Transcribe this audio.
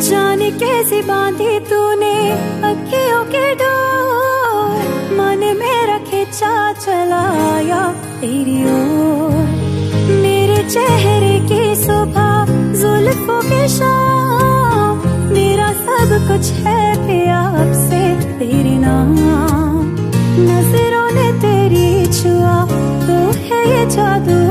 जाने कैसी बांधी तूने अखियों के डोर? मन में रखे चा चलाया तेरी ओर। मेरे चेहरे की शोभा जुल्फों के शाम। मेरा सब कुछ है प्यार से तेरे नाम। नज़रों ने तेरी छुआ तो है ये जादू